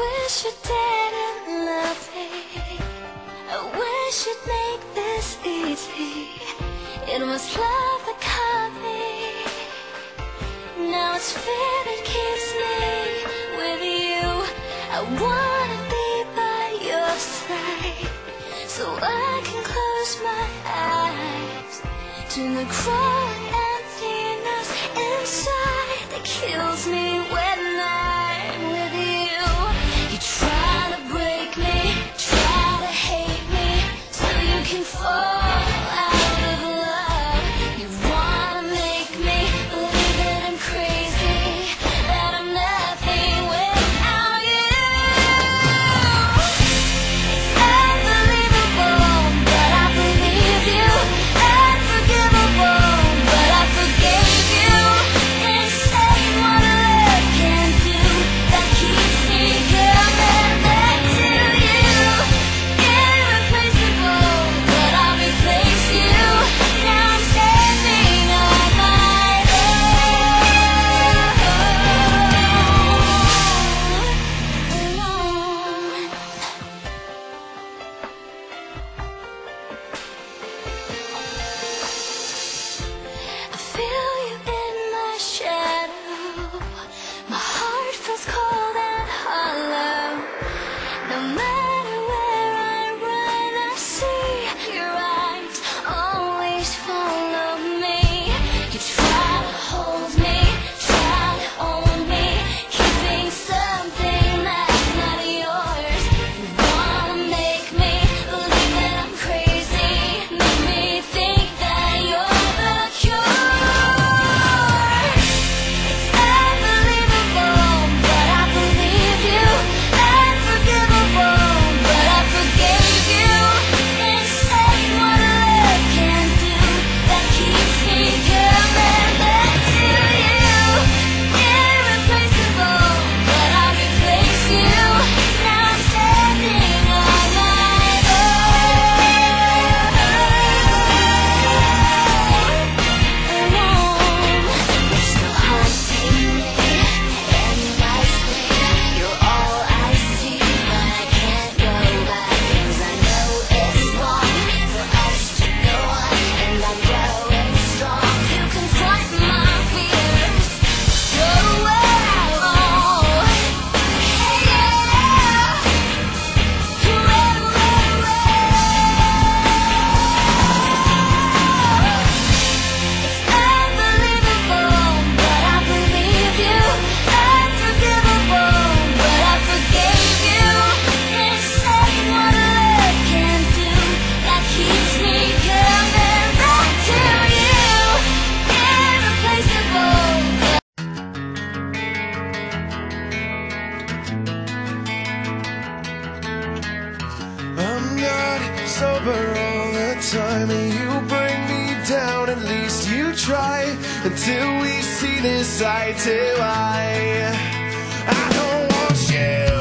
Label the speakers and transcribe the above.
Speaker 1: wish you didn't love me I wish you'd make this easy. It was love that caught me. Now it's fear that keeps me with you. I wanna be by your side. So I can close my eyes. To the crowd. feel
Speaker 2: sober all the time And you bring me down, at least you try Until we see this eye to eye. I don't want you.